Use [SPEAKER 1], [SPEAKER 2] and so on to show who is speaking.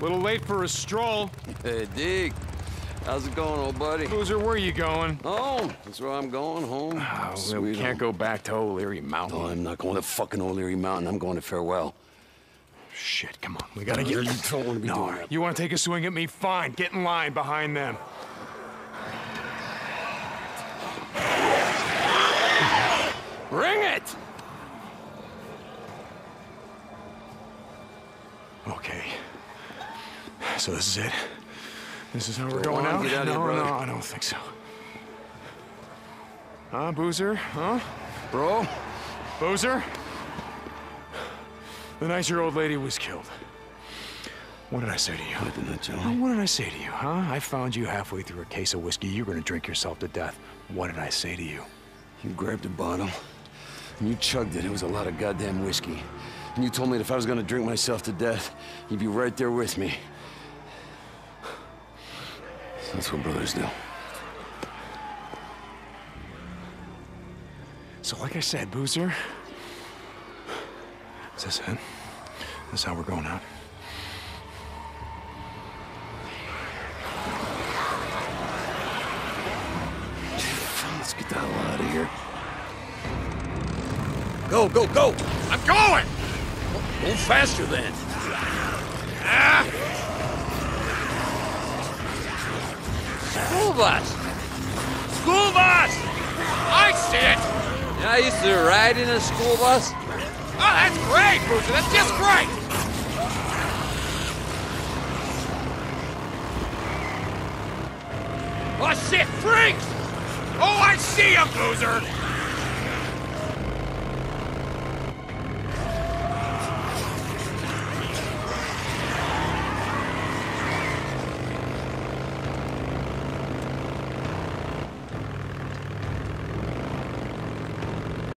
[SPEAKER 1] Little late for a stroll.
[SPEAKER 2] Hey, Deek. How's it going, old buddy?
[SPEAKER 1] Boozer, where are you going?
[SPEAKER 2] Home. That's where I'm going, home.
[SPEAKER 1] Ah, oh,
[SPEAKER 2] Sweet
[SPEAKER 1] we can't
[SPEAKER 2] home.
[SPEAKER 1] go back to O'Leary Mountain.
[SPEAKER 2] No, I'm not going to fucking O'Leary Mountain. I'm going to Farewell.
[SPEAKER 1] Shit, come on. We gotta get...
[SPEAKER 2] You don't want to be
[SPEAKER 1] No,
[SPEAKER 2] doing that.
[SPEAKER 1] you want to take a swing at me? Fine. Get in line behind them.
[SPEAKER 2] Ring it!
[SPEAKER 1] Okay. So this is it? This is how we're going out?
[SPEAKER 2] out
[SPEAKER 1] no,
[SPEAKER 2] here,
[SPEAKER 1] no, I don't think so. Huh, Boozer? Huh?
[SPEAKER 2] Bro?
[SPEAKER 1] Boozer? The night your old lady was killed. What did I say to you?
[SPEAKER 2] What did I tell you?
[SPEAKER 1] What did I say to you, huh? I found you halfway through a case of whiskey. You're gonna drink yourself to death. What did I say to you?
[SPEAKER 2] You grabbed a bottle, and you chugged it. It was a lot of goddamn whiskey. And you told me that if I was gonna drink myself to death, you'd be right there with me. That's what brothers do.
[SPEAKER 1] So like I said, Boozer, is this it? This how we're going out?
[SPEAKER 2] Let's get the hell out of here. Go, go, go!
[SPEAKER 3] I'm going!
[SPEAKER 2] Move faster then.
[SPEAKER 4] School bus.
[SPEAKER 3] School bus! I see it!
[SPEAKER 4] You know, I used to ride in a school bus.
[SPEAKER 3] Oh, that's great, Boozer. That's just great! Oh, shit! Freaks! Oh, I see you, Boozer!